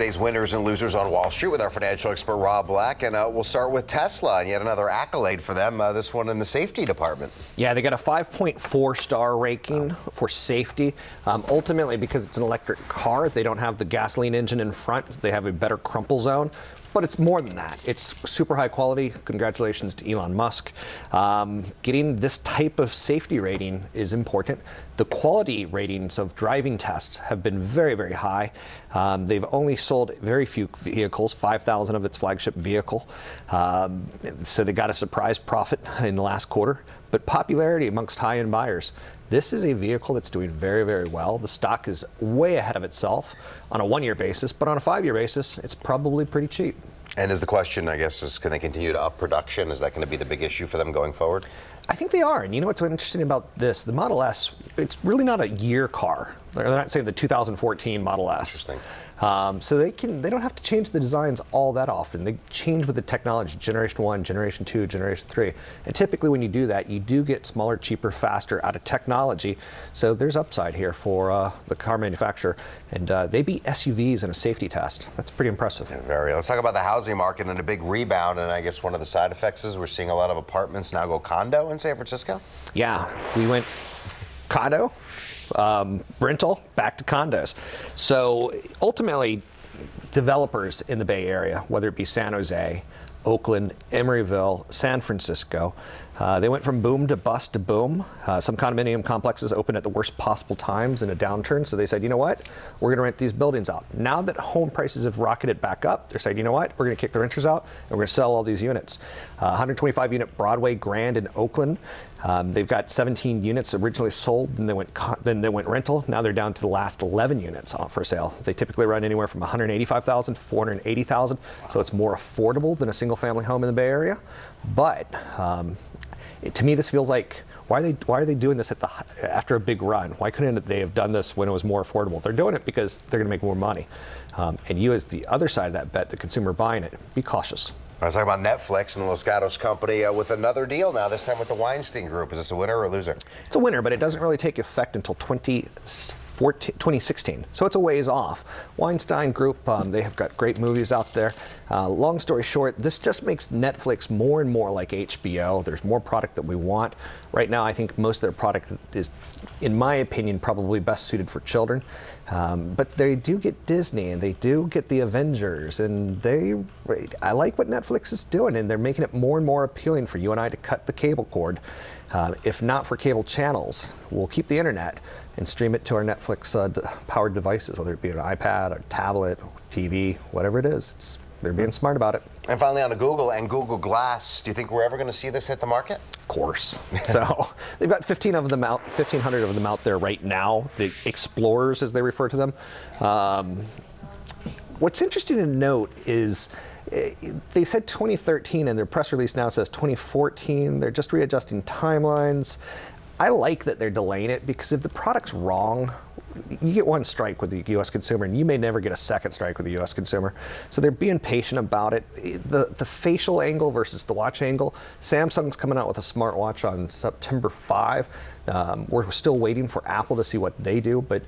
Today's winners and losers on Wall Street with our financial expert Rob Black, and uh, we'll start with Tesla. And yet another accolade for them. Uh, this one in the safety department. Yeah, they got a 5.4 star ranking for safety. Um, ultimately, because it's an electric car, they don't have the gasoline engine in front. They have a better crumple zone. But it's more than that. It's super high quality. Congratulations to Elon Musk. Um, getting this type of safety rating is important. The quality ratings of driving tests have been very, very high. Um, they've only sold very few vehicles, 5,000 of its flagship vehicle. Um, so they got a surprise profit in the last quarter. But popularity amongst high end buyers. This is a vehicle that's doing very, very well. The stock is way ahead of itself on a one year basis, but on a five year basis, it's probably pretty cheap. And is the question, I guess, is can they continue to up production? Is that going to be the big issue for them going forward? I think they are. And you know what's interesting about this? The Model S, it's really not a year car. They're not saying the 2014 Model S. Interesting. Um, so they can they don't have to change the designs all that often. They change with the technology, generation one, generation two, generation three. And typically when you do that, you do get smaller, cheaper, faster out of technology. So there's upside here for uh, the car manufacturer. And uh, they beat SUVs in a safety test. That's pretty impressive. Very. Let's talk about the housing market and a big rebound. And I guess one of the side effects is we're seeing a lot of apartments now go condo in San Francisco. Yeah, we went condo um, rental back to condos. So ultimately, developers in the Bay Area, whether it be San Jose, Oakland, Emeryville, San Francisco. Uh, they went from boom to bust to boom. Uh, some condominium complexes opened at the worst possible times in a downturn. So they said, you know what? We're going to rent these buildings out. Now that home prices have rocketed back up, they're saying, you know what? We're going to kick the renters out and we're going to sell all these units. Uh, 125 unit Broadway Grand in Oakland. Um, they've got 17 units originally sold, then they went then they went rental. Now they're down to the last 11 units for sale. They typically run anywhere from 185,000 to 480,000, wow. so it's more affordable than a single family home in the Bay Area. But um, it, to me, this feels like why are they why are they doing this at the after a big run? Why couldn't they have done this when it was more affordable? They're doing it because they're going to make more money. Um, and you, as the other side of that bet, the consumer buying it, be cautious. I was talking about Netflix and the Los Gatos company uh, with another deal now, this time with the Weinstein Group. Is this a winner or a loser? It's a winner, but it doesn't really take effect until 20. 2016. So it's a ways off. Weinstein Group, um, they have got great movies out there. Uh, long story short, this just makes Netflix more and more like HBO. There's more product that we want. Right now, I think most of their product is, in my opinion, probably best suited for children. Um, but they do get Disney and they do get the Avengers, and they, I like what Netflix is doing, and they're making it more and more appealing for you and I to cut the cable cord. Uh, if not for cable channels, we'll keep the internet and stream it to our Netflix uh, powered devices, whether it be an iPad, or tablet, TV, whatever it is. It's, they're being smart about it. And finally, on to Google and Google Glass. Do you think we're ever going to see this hit the market? Of course. so they've got 15 of them out, 1,500 of them out there right now. The Explorers, as they refer to them. Um, what's interesting to note is they said 2013 and their press release now says 2014. They're just readjusting timelines. I like that they're delaying it because if the product's wrong, you get one strike with the U.S. consumer, and you may never get a second strike with the U.S. consumer. So they're being patient about it. The the facial angle versus the watch angle. Samsung's coming out with a smartwatch on September 5. Um, we're still waiting for Apple to see what they do, but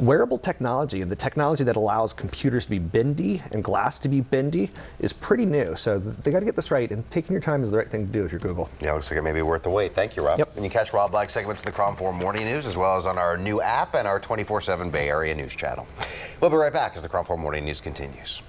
wearable technology and the technology that allows computers to be bendy and glass to be bendy is pretty new. So they got to get this right, and taking your time is the right thing to do if you're Google. Yeah, looks like it may be worth the wait. Thank you, Rob. Yep. And you catch Rob Black segments in the KRON 4 Morning News as well as on our new app and our 24/7 Bay Area News channel. We'll be right back as the KRON 4 Morning News continues.